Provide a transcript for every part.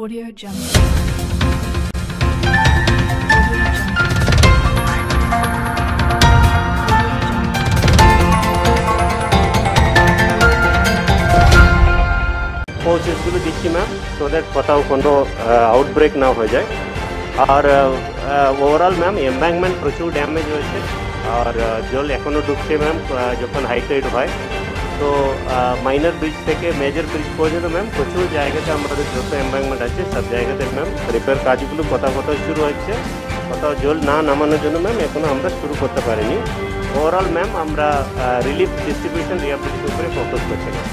Audio Jungle. কোচেসগুলো দিচ্ছি ma'am so that কোথাও কোনো আউটব্রেক না হয়ে যায়। আর ওভারঅল ম্যাম এম্বাঙ্কমেন্ট প্রচুর ড্যামেজ হয়েছে। আর জল এখনও ঢুকছে ম্যাম যখন হাই টাইড হয় তো মাইনর ব্রিজ থেকে মেজর ব্রিজ পর্যন্ত ম্যাম প্রচুর জায়গাতে আমাদের যত এম্বাঙ্কমেন্ট আছে সব জায়গাতে ম্যাম রিপেয়ার কাজগুলো কোথাও কোথাও শুরু হচ্ছে কোথাও জল না নামানোর জন্য ম্যাম এখনও আমরা শুরু করতে পারিনি ওভারঅল ম্যাম আমরা রিলিফ ডিস্ট্রিবিউশন রিহাবিলিটির উপরে ফোকাস করছি ম্যাম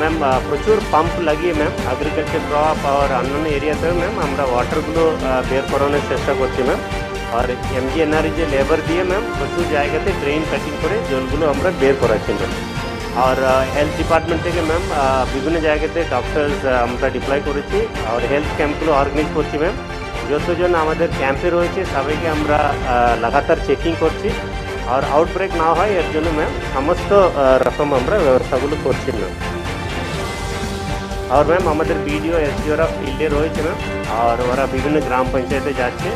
ম্যাম আহ, প্রচুর পাম্প লাগিয়ে ম্যাম এগ্রিকালচার ক্রপ আর অন্যান্য এরিয়াতে ম্যাম আমরা ওয়াটারগুলো আহ, বের করানোর চেষ্টা করছি ম্যাম আর এম জি এমজিএনআর যে লেবার দিয়ে ম্যাম প্রচুর জায়গাতে ড্রেন কাটিং করে জলগুলো আমরা বের করাচ্ছি ম্যাম আর হেলথ ডিপার্টমেন্ট থেকে ম্যাম বিভিন্ন জায়গাতে ডক্টরস আমরা ডিপ্লয় করেছি। আর হেলথ ক্যাম্পগুলো অর্গানাইজ করছি ম্যাম যতজন আমাদের ক্যাম্পে রয়েছে, সবাইকে আমরা লাগাতার চেকিং করছি। আর আউটব্রেক না হয়, এর জন্য ম্যাম সমস্ত রকম আমরা ব্যবস্থাগুলো করছি ম্যাম আর ম্যাম আমাদের বিডিও এসডিওরা ফিল্ডে রয়েছে ম্যাম আর ওরা বিভিন্ন গ্রাম পঞ্চায়েতে যাচ্ছে।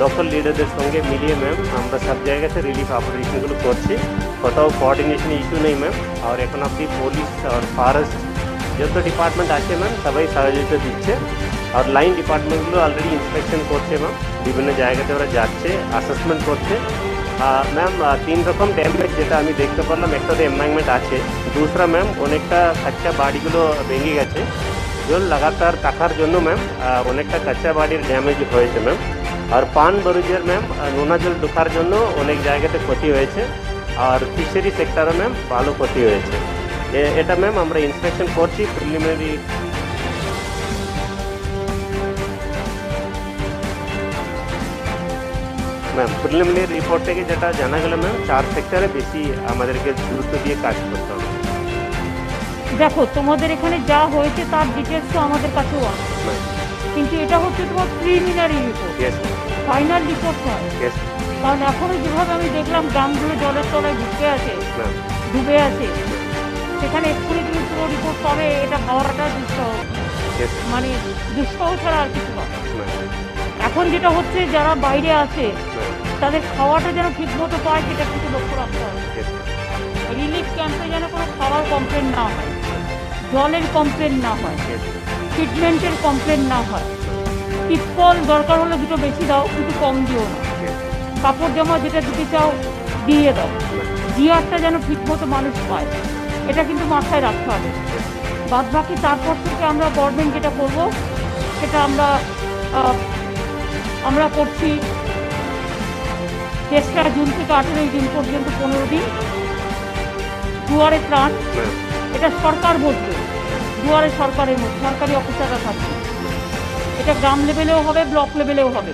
লোকাল লিডারদের সঙ্গে মিলিয়ে ম্যাম আমরা সব জায়গাতে রিলিফ অপারেশনগুলো করছি। কোথাও কোঅর্ডিনেশন ইস্যু নেই ম্যাম আর এখন আপনি পুলিশ আর ফরেস্ট যত ডিপার্টমেন্ট আছে ম্যাম সবাই সহযোগিতা দিচ্ছে। আর লাইন ডিপার্টমেন্টগুলো অলরেডি ইন্সপেকশন করছে ম্যাম বিভিন্ন জায়গাতে ওরা যাচ্ছে অ্যাসেসমেন্ট করছে। ম্যাম তিন রকম ড্যামেজ যেটা আমি দেখতে পারলাম একটা তো এম্বাঙ্কমেন্ট আছে, দুসরা ম্যাম অনেকটা কাঁচা বাড়িগুলো ভেঙে গেছে। জল লাগাতার থাকার জন্য ম্যাম অনেকটা কাঁচা বাড়ির ড্যামেজ হয়েছে ম্যাম আর পান বরুজের ম্যাম নোনা জল ঢোকার জন্য অনেক জায়গাতে ক্ষতি হয়েছে। আর ফিশারি সেক্টরে ম্যাম ভালো ক্ষতি হয়েছে। এটা ম্যাম আমরা ইন্সপেকশন করছি প্রিলিমিনারি ম্যাম প্রিলিমিনারি রিপোর্ট থেকে যেটা জানা গেল ম্যাম চার সেক্টরে বেশি আমাদেরকে গুরুত্ব দিয়ে কাজ করতে হবে। দেখো তোমাদের এখানে যা হয়েছে তার ডিটেলস তো আমাদের কাছেও আছে। কিন্তু এটা হচ্ছে তোমার প্রিলিমিনারি রিপোর্ট ফাইনাল রিপোর্ট নয় ইয়েস কারণ এখনও যেভাবে আমি দেখলাম গ্রামগুলো জলের তলায় ঢুকে আছে ডুবে আছে সেখানে এক্ষুনি তুমি পুরো রিপোর্ট পাবে এটা পাওয়াটা দুঃসহ। মানে দুঃসহ ছাড়া আর কিছু না। এখন যেটা হচ্ছে যারা বাইরে আছে তাদের খাওয়াটা যেন ঠিকমতো পায় সেটা কিন্তু লক্ষ্য রাখতে হবে। রিলিফ ক্যাম্পে যেন কোনো খাওয়ার কমপ্লেন না হয় জলের কমপ্লেন না হয় ট্রিটমেন্টের কমপ্লেন না হয় টিপকল দরকার হলে দুটো বেশি দাও কিন্তু কম দিও না। কাপড় জামা যেটা দিতে চাও দিয়ে দাও। জিয়ারটা যেন ঠিকমতো মানুষ পায়। এটা কিন্তু মাথায় রাখতে হবে। বাদ বাকি তারপর থেকে আমরা গভর্নমেন্ট যেটা করব সেটা আমরা আমরা করছি তেসরা জুন থেকে আঠেরোই জুন পর্যন্ত পনেরো দিন। দুয়ারে ত্রাণ। ম্যাম এটা সরকার বসবে দুয়ারে সরকারের মধ্যে সরকারি অফিসাররা থাকবে। এটা গ্রাম লেভেলেও হবে ব্লক লেভেলেও হবে।